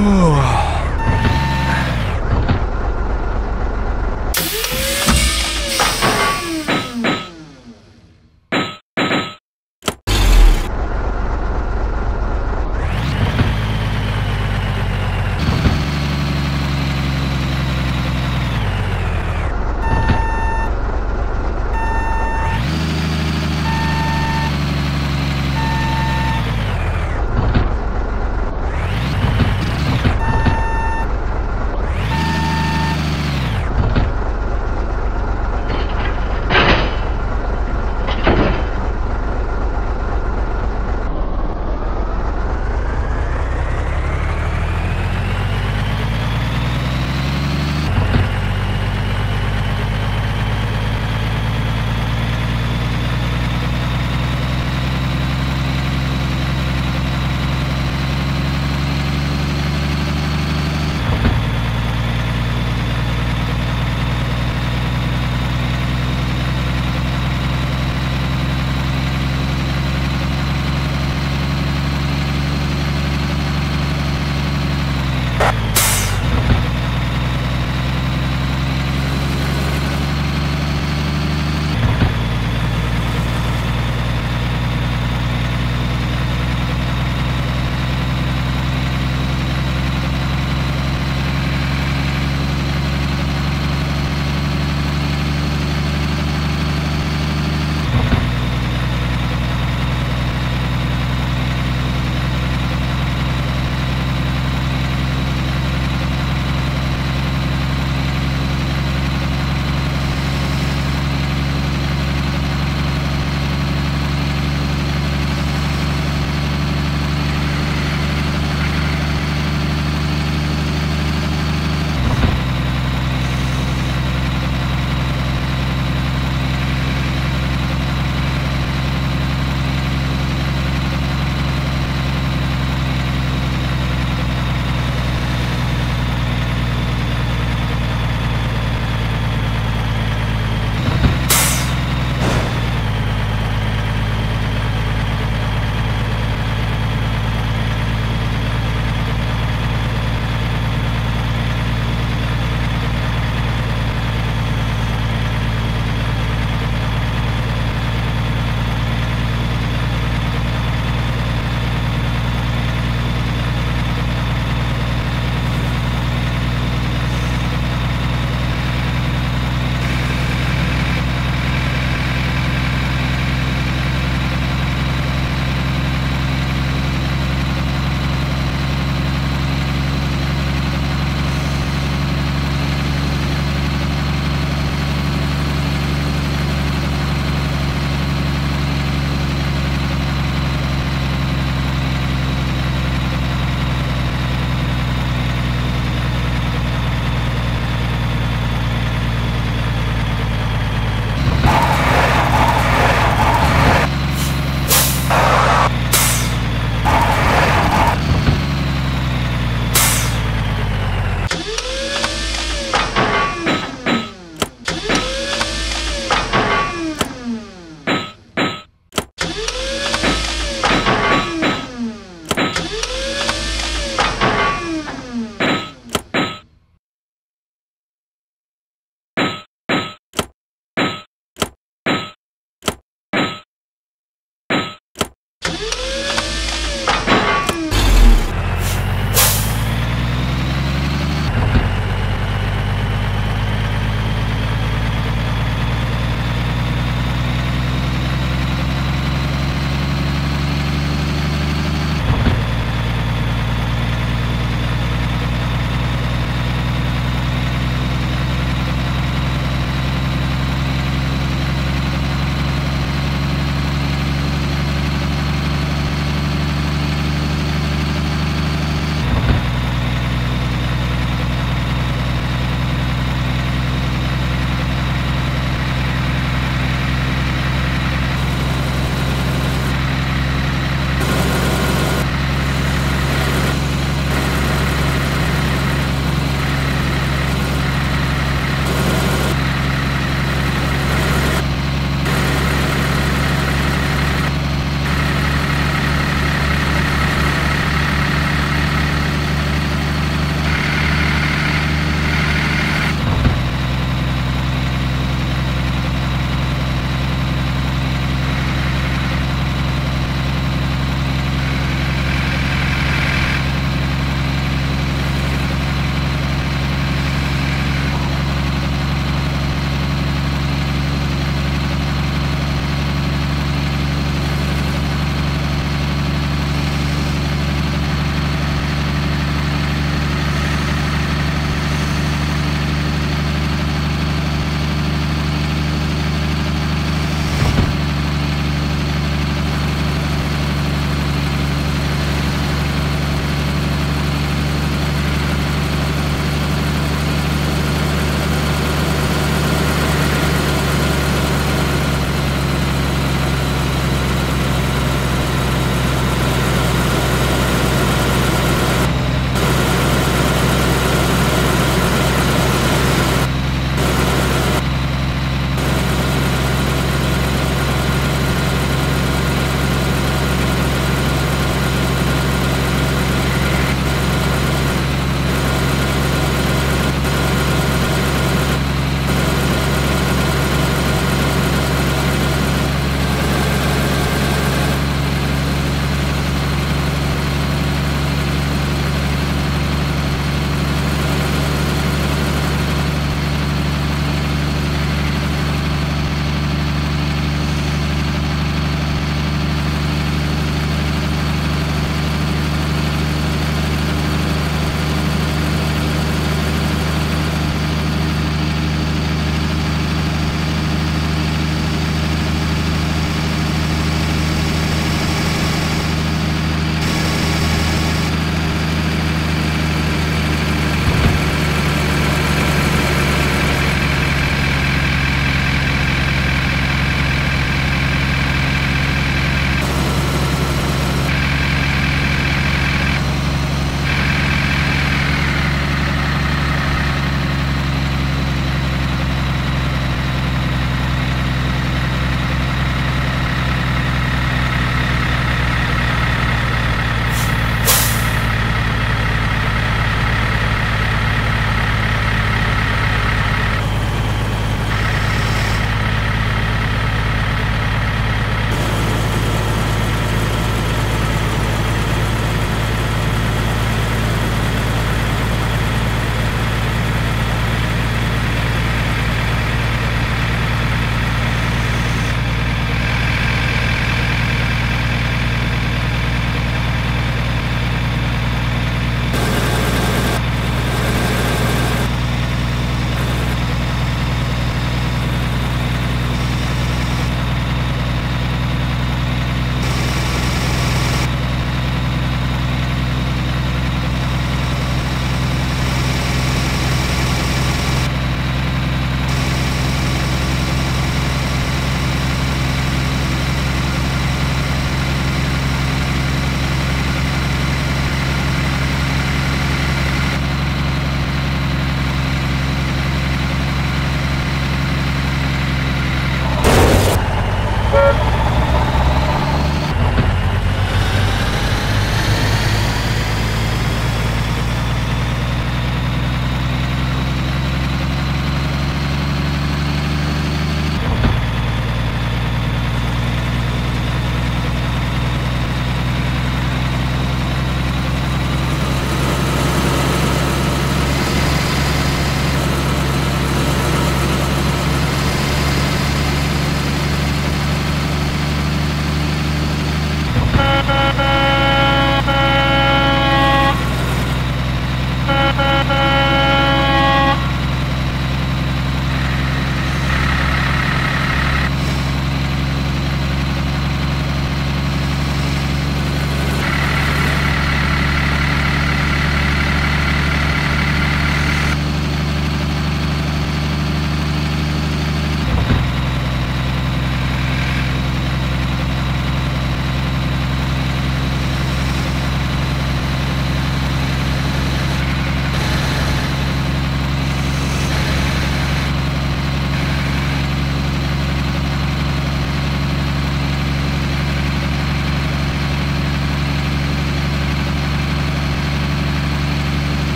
Ooh.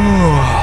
Ooh.